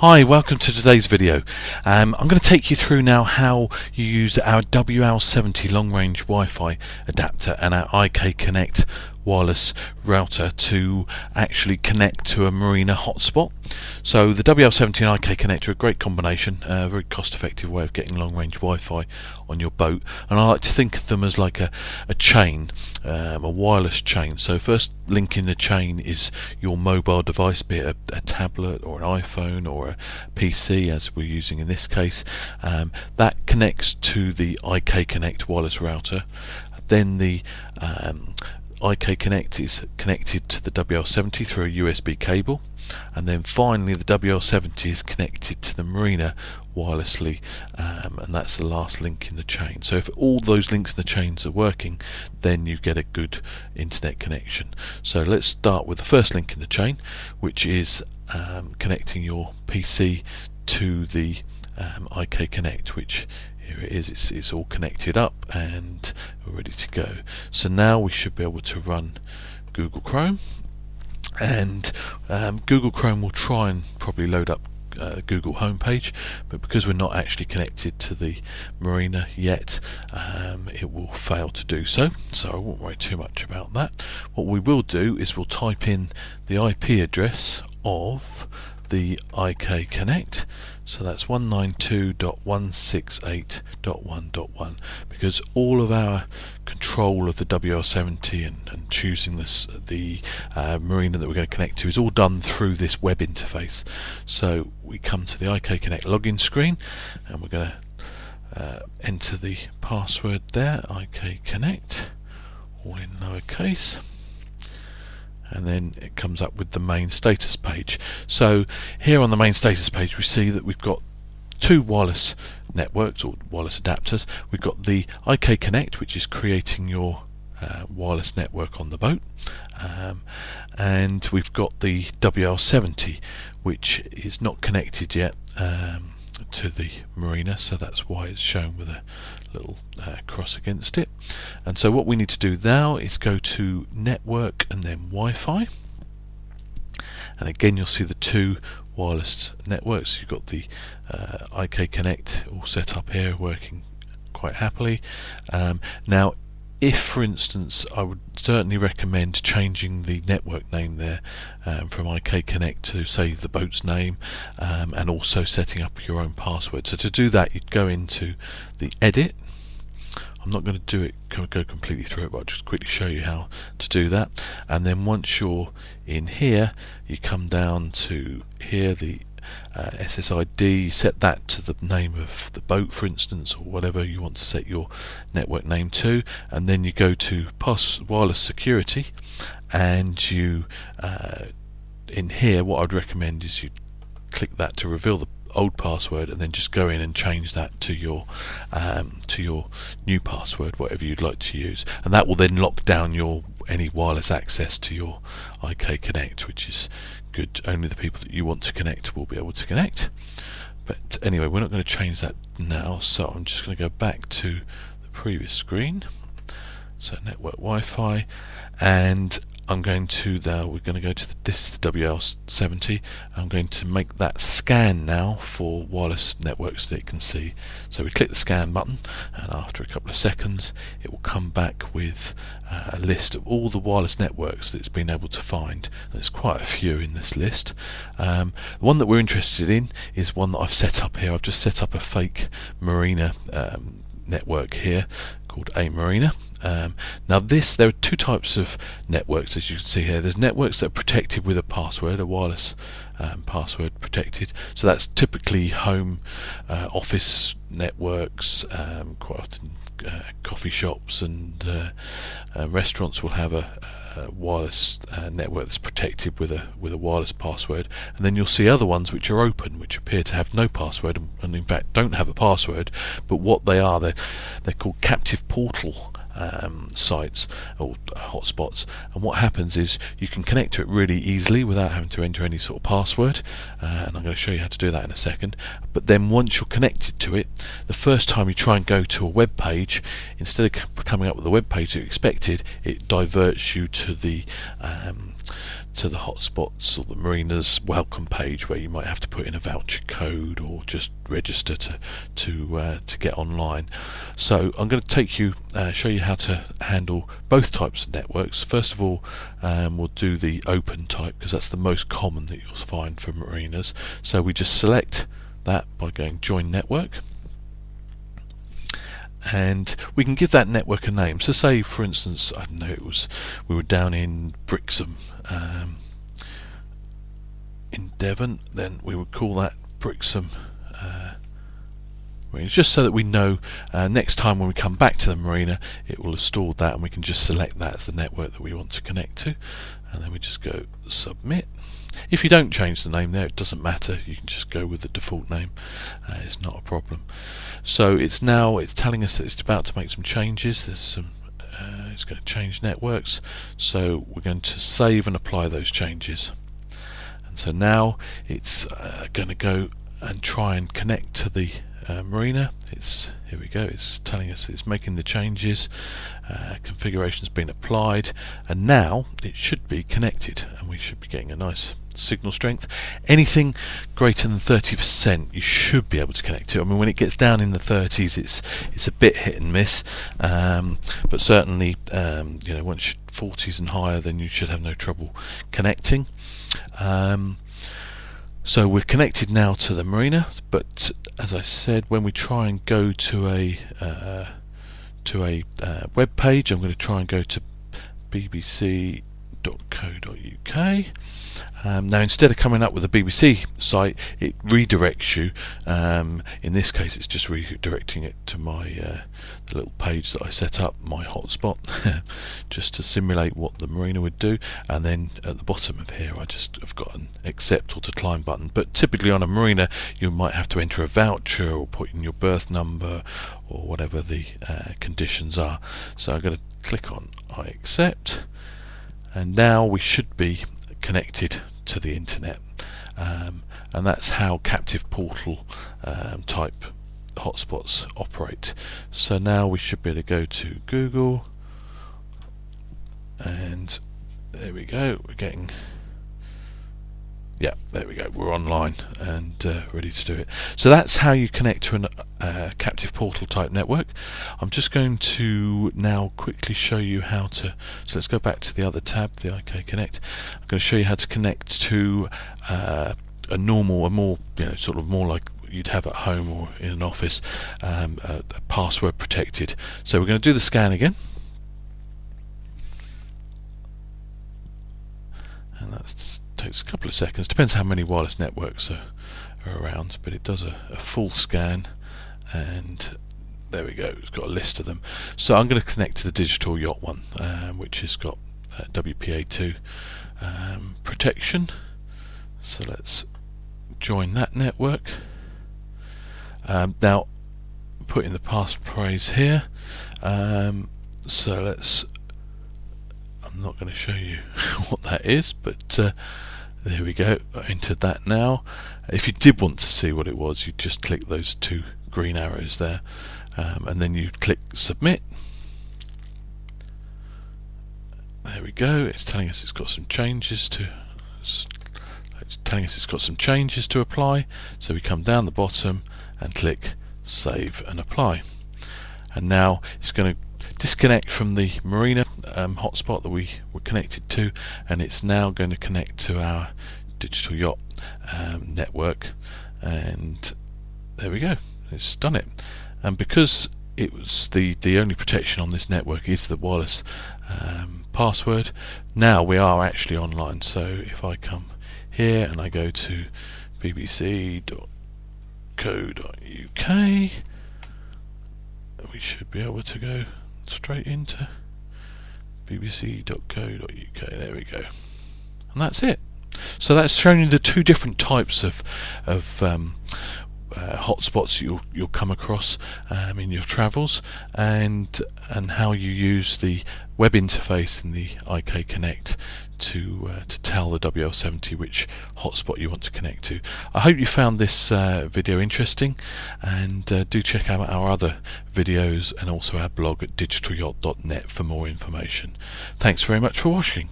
Hi, welcome to today's video. Um, I'm going to take you through now how you use our WL70 long range Wi-Fi adapter and our iKConnect wireless router to actually connect to a marina hotspot. So the WL70 and IK connector, are a great combination, a very cost effective way of getting long range Wi-Fi on your boat and I like to think of them as like a, a chain, um, a wireless chain. So first link in the chain is your mobile device, be it a, a tablet or an iPhone or a PC as we're using in this case. Um, that connects to the iKConnect wireless router. Then the um, iKConnect is connected to the WL70 through a USB cable and then finally the WL70 is connected to the Marina wirelessly um, and that's the last link in the chain. So if all those links in the chains are working then you get a good internet connection. So let's start with the first link in the chain which is um, connecting your PC to the um, iKConnect which here it is. It's, it's all connected up and we're ready to go. So now we should be able to run Google Chrome. And um, Google Chrome will try and probably load up uh, Google homepage but because we're not actually connected to the marina yet um, it will fail to do so. So I won't worry too much about that. What we will do is we'll type in the IP address of the iKConnect. So that's 192.168.1.1 because all of our control of the WL70 and, and choosing this the uh, marina that we're going to connect to is all done through this web interface. So we come to the iKConnect login screen and we're going to uh, enter the password there, iKConnect, all in lowercase and then it comes up with the main status page. So here on the main status page we see that we've got two wireless networks or wireless adapters. We've got the iKConnect which is creating your uh, wireless network on the boat um, and we've got the WL70 which is not connected yet um, to the marina so that's why it's shown with a little uh, cross against it. And so what we need to do now is go to network and then Wi-Fi. And again you'll see the two wireless networks. You've got the uh, iKConnect all set up here working quite happily. Um, now if for instance I would certainly recommend changing the network name there um, from iKConnect to say the boat's name um, and also setting up your own password. So to do that you'd go into the edit. I'm not going to do it go completely through it but I'll just quickly show you how to do that. And then once you're in here you come down to here the uh, SSID, set that to the name of the boat for instance or whatever you want to set your network name to. And then you go to pass wireless security and you uh, in here what I'd recommend is you click that to reveal the old password and then just go in and change that to your um, to your new password whatever you'd like to use. And that will then lock down your any wireless access to your iKConnect which is good. Only the people that you want to connect will be able to connect. But anyway we're not going to change that now so I'm just going to go back to the previous screen. So network Wi-Fi and I'm going to we're going to go to the, this WL70 I'm going to make that scan now for wireless networks that it can see. So we click the scan button and after a couple of seconds it will come back with uh, a list of all the wireless networks that it's been able to find. There's quite a few in this list. Um, the one that we're interested in is one that I've set up here. I've just set up a fake marina um, network here called a marina um, now this, there are two types of networks as you can see here. There's networks that are protected with a password, a wireless um, password protected. So that's typically home uh, office networks, um, quite often uh, coffee shops and uh, uh restaurants will have a, a wireless uh, network that's protected with a with a wireless password. And then you'll see other ones which are open which appear to have no password and, and in fact don't have a password but what they are they're, they're called captive portal um, sites or hotspots. And what happens is you can connect to it really easily without having to enter any sort of password. Uh, and I'm going to show you how to do that in a second. But then once you're connected to it the first time you try and go to a web page instead of coming up with the web page you expected it diverts you to the um, to the hotspots or the marinas welcome page where you might have to put in a voucher code or just register to to uh, to get online. So I'm going to take you uh, show you how to handle both types of networks. First of all, um, we'll do the open type because that's the most common that you'll find for marinas. So we just select that by going join network and we can give that network a name. So say for instance, I don't know, it was we were down in Brixham um, in Devon, then we would call that Brixham uh, just so that we know uh, next time when we come back to the marina it will have stored that and we can just select that as the network that we want to connect to and then we just go submit if you don't change the name there, it doesn't matter. You can just go with the default name. Uh, it's not a problem. So it's now it's telling us that it's about to make some changes. There's some. Uh, it's going to change networks. So we're going to save and apply those changes. And so now it's uh, going to go and try and connect to the uh, marina. It's here we go. It's telling us it's making the changes. Uh, configuration's been applied, and now it should be connected, and we should be getting a nice signal strength. Anything greater than 30% you should be able to connect to. I mean when it gets down in the 30s it's it's a bit hit and miss um, but certainly um, you know once 40s and higher then you should have no trouble connecting. Um, so we're connected now to the marina but as I said when we try and go to a uh, to a uh, web page I'm going to try and go to BBC bbc.co.uk. Um, now, instead of coming up with a BBC site, it redirects you. Um, in this case, it's just redirecting it to my uh, little page that I set up, my hotspot, just to simulate what the marina would do. And then at the bottom of here, I just have got an accept or decline button. But typically on a marina, you might have to enter a voucher or put in your berth number or whatever the uh, conditions are. So I'm going to click on I accept and now we should be connected to the internet. Um, and that's how captive portal um, type hotspots operate. So now we should be able to go to Google. And there we go we're getting yeah, there we go. We're online and uh, ready to do it. So that's how you connect to a uh, captive portal type network. I'm just going to now quickly show you how to. So let's go back to the other tab, the iKConnect. I'm going to show you how to connect to uh, a normal, a more, you know, sort of more like you'd have at home or in an office, um, a, a password protected. So we're going to do the scan again. And that's takes a couple of seconds. Depends how many wireless networks are, are around, but it does a, a, full scan, and there we go. It's got a list of them. So I'm going to connect to the digital yacht one, um, which has got uh, WPA2 um, protection. So let's join that network. Um, now, put in the passphrase here. Um, so let's I'm not going to show you what that is, but uh, there we go. I entered that now. If you did want to see what it was, you just click those two green arrows there, um, and then you click submit. There we go. It's telling us it's got some changes to. It's telling us it's got some changes to apply. So we come down the bottom and click save and apply. And now it's going to disconnect from the marina um, hotspot that we were connected to and it's now going to connect to our digital yacht um, network. And there we go. It's done it. And because it was the the only protection on this network is the wireless um, password now we are actually online. So if I come here and I go to bbc.co.uk we should be able to go straight into bbc.co.uk. There we go. And that's it. So that's showing you the two different types of of um, uh, hotspots you'll you'll come across um, in your travels, and and how you use the web interface in the iKConnect to uh, to tell the WL70 which hotspot you want to connect to. I hope you found this uh, video interesting and uh, do check out our other videos and also our blog at digitalyacht.net for more information. Thanks very much for watching.